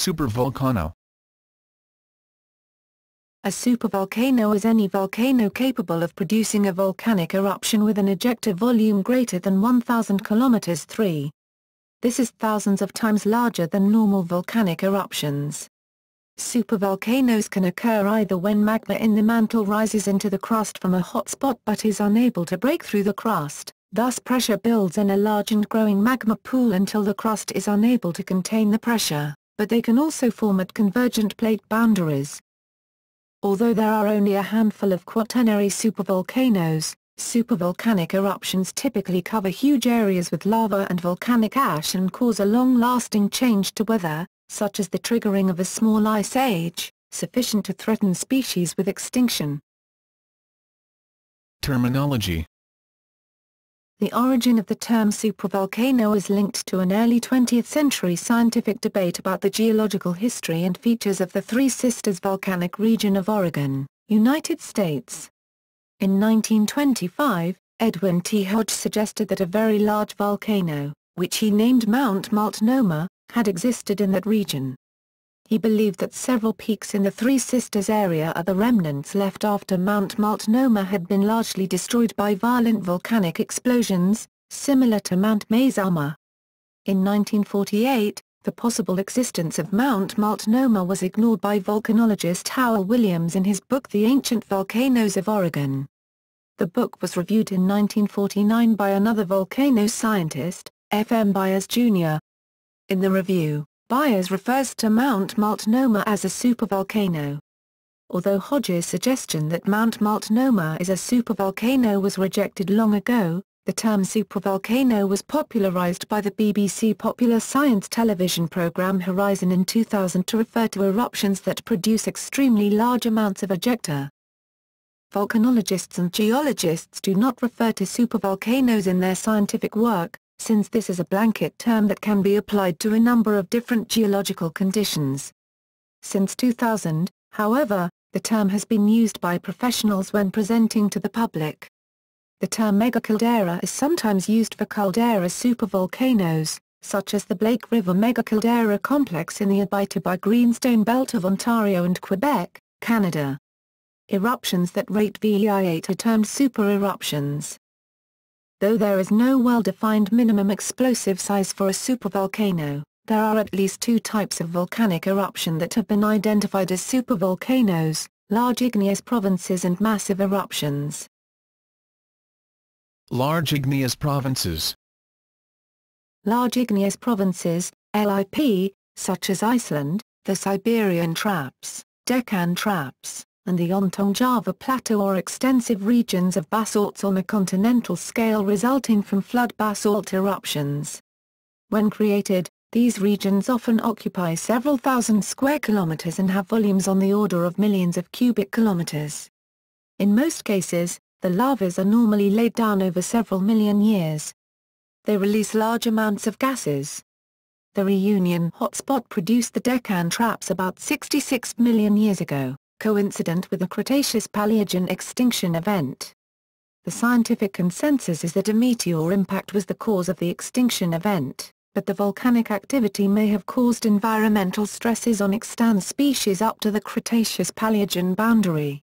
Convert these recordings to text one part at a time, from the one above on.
Supervolcano A supervolcano is any volcano capable of producing a volcanic eruption with an ejecta volume greater than 1,000 km 3. This is thousands of times larger than normal volcanic eruptions. Supervolcanoes can occur either when magma in the mantle rises into the crust from a hotspot but is unable to break through the crust, thus pressure builds in a large and growing magma pool until the crust is unable to contain the pressure, but they can also form at convergent plate boundaries. Although there are only a handful of quaternary supervolcanoes, supervolcanic eruptions typically cover huge areas with lava and volcanic ash and cause a long-lasting change to weather, such as the triggering of a small ice age, sufficient to threaten species with extinction. Terminology The origin of the term supervolcano is linked to an early 20th century scientific debate about the geological history and features of the Three Sisters volcanic region of Oregon, United States. In 1925, Edwin T. Hodge suggested that a very large volcano, which he named Mount Multnomah, had existed in that region. He believed that several peaks in the Three Sisters area are the remnants left after Mount Multnomah had been largely destroyed by violent volcanic explosions, similar to Mount Mazama. In 1948, the possible existence of Mount Multnomah was ignored by volcanologist Howell Williams in his book The Ancient Volcanoes of Oregon. The book was reviewed in 1949 by another volcano scientist, F. M. Byers, Jr. In the review, Byers refers to Mount Multnomah as a supervolcano. Although Hodge's suggestion that Mount Multnomah is a supervolcano was rejected long ago, the term supervolcano was popularized by the BBC popular science television programme Horizon in 2000 to refer to eruptions that produce extremely large amounts of ejecta. Volcanologists and geologists do not refer to supervolcanoes in their scientific work, since this is a blanket term that can be applied to a number of different geological conditions. Since 2000, however, the term has been used by professionals when presenting to the public. The term megacaldera is sometimes used for caldera supervolcanoes, such as the Blake River Megacaldera complex in the Abitibi Greenstone Belt of Ontario and Quebec, Canada. Eruptions that rate VEI8 are termed super eruptions. Though there is no well-defined minimum explosive size for a supervolcano, there are at least two types of volcanic eruption that have been identified as supervolcanoes, large igneous provinces and massive eruptions. Large igneous provinces Large igneous provinces, LIP, such as Iceland, the Siberian Traps, Deccan Traps, and the Ontong Java Plateau are extensive regions of basalts on a continental scale resulting from flood basalt eruptions. When created, these regions often occupy several thousand square kilometers and have volumes on the order of millions of cubic kilometers. In most cases, the lavas are normally laid down over several million years. They release large amounts of gases. The Reunion hotspot produced the Deccan traps about 66 million years ago coincident with the Cretaceous-Paleogene extinction event. The scientific consensus is that a meteor impact was the cause of the extinction event, but the volcanic activity may have caused environmental stresses on extant species up to the Cretaceous-Paleogene boundary.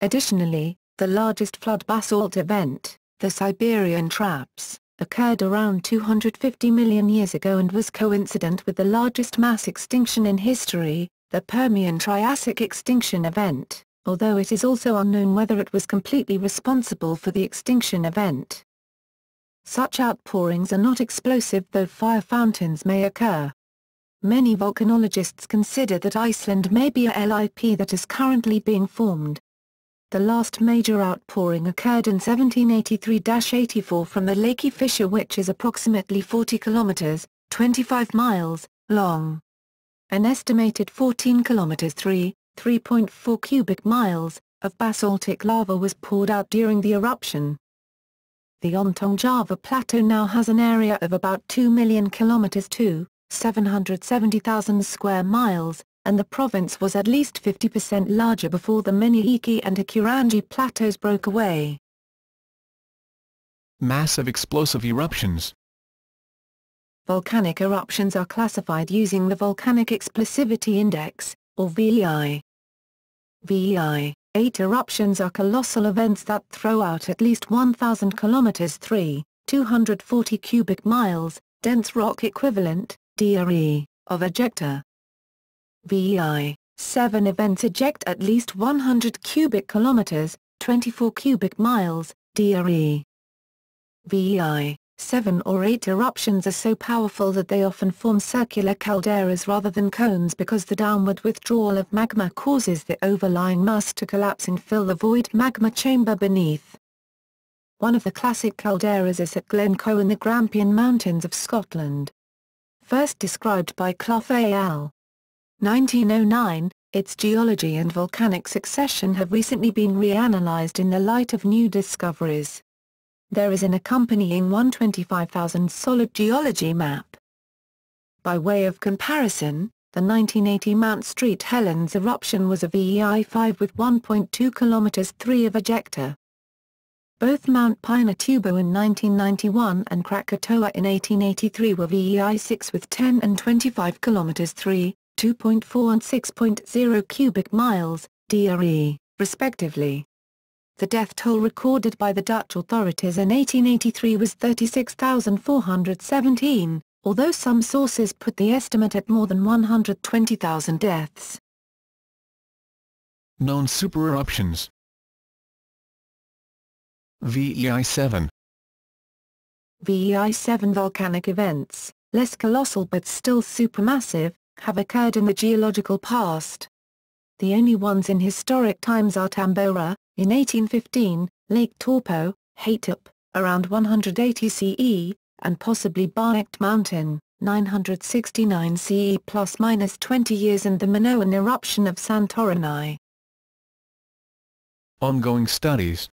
Additionally, the largest flood basalt event, the Siberian Traps, occurred around 250 million years ago and was coincident with the largest mass extinction in history, the Permian-Triassic extinction event, although it is also unknown whether it was completely responsible for the extinction event. Such outpourings are not explosive though fire fountains may occur. Many volcanologists consider that Iceland may be a LIP that is currently being formed. The last major outpouring occurred in 1783-84 from the Laki Fissure which is approximately 40 kilometers, 25 miles, long. An estimated 14 kilometers 3, 3.4 cubic miles, of basaltic lava was poured out during the eruption. The Ontong Java Plateau now has an area of about 2 million kilometers 2, 770,000 square miles, and the province was at least 50% larger before the Iki and Hikurangi plateaus broke away. Massive explosive eruptions volcanic eruptions are classified using the Volcanic Explosivity Index, or VEI. VEI, 8 eruptions are colossal events that throw out at least 1,000 kilometers 3, 240 cubic miles, dense rock equivalent, DRE, of ejecta. VEI, 7 events eject at least 100 cubic kilometers, 24 cubic miles, DRE. VEI, 7 or 8 eruptions are so powerful that they often form circular calderas rather than cones because the downward withdrawal of magma causes the overlying mass to collapse and fill the void magma chamber beneath. One of the classic calderas is at Glencoe in the Grampian Mountains of Scotland. First described by Clough al. 1909, its geology and volcanic succession have recently been reanalyzed in the light of new discoveries. There is an accompanying 125,000 solid geology map. By way of comparison, the 1980 Mount St. Helens eruption was a VEI-5 with 1.2 km 3 of ejecta. Both Mount Pinatubo in 1991 and Krakatoa in 1883 were VEI-6 with 10 and 25 km 3, 2.4 and 6.0 cubic miles, DRE, respectively. The death toll recorded by the Dutch authorities in 1883 was 36,417, although some sources put the estimate at more than 120,000 deaths. Known supereruptions VEI-7 VEI-7 volcanic events, less colossal but still supermassive, have occurred in the geological past. The only ones in historic times are Tambora, in 1815, Lake Taupo, Hatepe, around 180 CE, and possibly Baekdu Mountain, 969 CE plus minus 20 years and the Minoan eruption of Santorini. Ongoing studies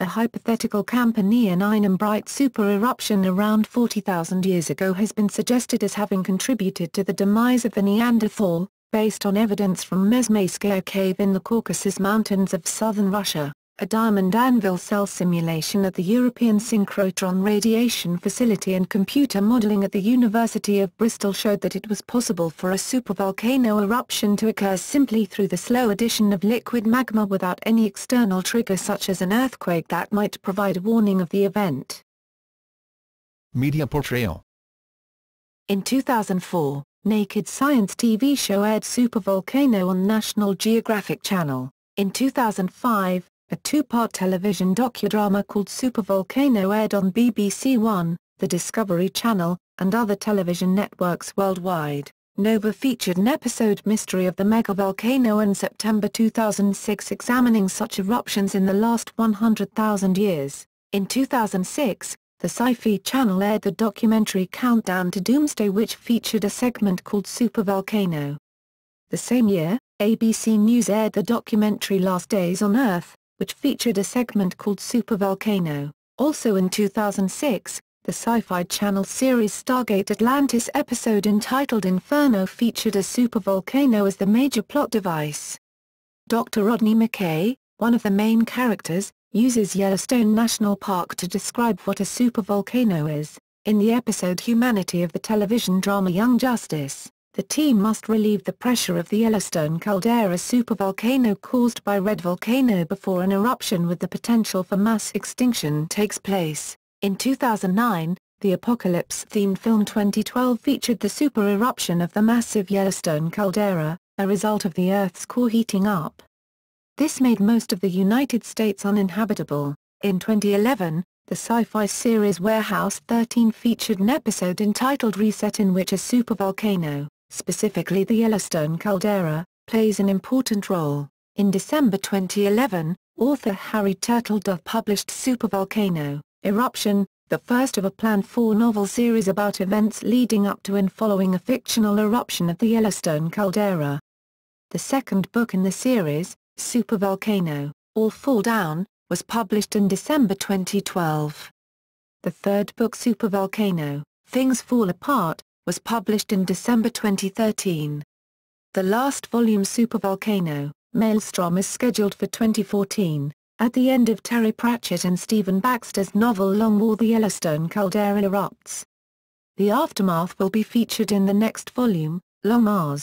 A hypothetical Campanian Ignimbrite super-eruption around 40,000 years ago has been suggested as having contributed to the demise of the Neanderthal, based on evidence from Mezmaiskaya cave in the Caucasus Mountains of southern Russia, a diamond anvil cell simulation at the European Synchrotron Radiation Facility and computer modeling at the University of Bristol showed that it was possible for a supervolcano eruption to occur simply through the slow addition of liquid magma without any external trigger such as an earthquake that might provide warning of the event. Media portrayal In 2004, Naked Science TV show aired Supervolcano on National Geographic Channel. In 2005, a two-part television docudrama called Supervolcano aired on BBC One, the Discovery Channel, and other television networks worldwide. Nova featured an episode Mystery of the Megavolcano in September 2006 examining such eruptions in the last 100,000 years. In 2006, the Sci-Fi Channel aired the documentary Countdown to Doomsday which featured a segment called Supervolcano. The same year, ABC News aired the documentary Last Days on Earth, which featured a segment called Supervolcano. Also in 2006, the Sci-Fi Channel series Stargate Atlantis episode entitled Inferno featured a supervolcano as the major plot device. Dr. Rodney McKay, one of the main characters, uses Yellowstone National Park to describe what a supervolcano is. In the episode Humanity of the television drama Young Justice, the team must relieve the pressure of the Yellowstone caldera supervolcano caused by red volcano before an eruption with the potential for mass extinction takes place. In 2009, the apocalypse-themed film 2012 featured the super eruption of the massive Yellowstone caldera, a result of the Earth's core heating up. This made most of the United States uninhabitable. In 2011, the sci-fi series Warehouse 13 featured an episode entitled Reset in which a supervolcano, specifically the Yellowstone caldera, plays an important role. In December 2011, author Harry Turtledove published Supervolcano, Eruption, the first of a planned four-novel series about events leading up to and following a fictional eruption of the Yellowstone caldera. The second book in the series, Supervolcano, All Fall Down, was published in December 2012. The third book Supervolcano, Things Fall Apart, was published in December 2013. The last volume Supervolcano, Maelstrom is scheduled for 2014, at the end of Terry Pratchett and Stephen Baxter's novel Long War the Yellowstone Caldera Erupts. The aftermath will be featured in the next volume, Long Mars.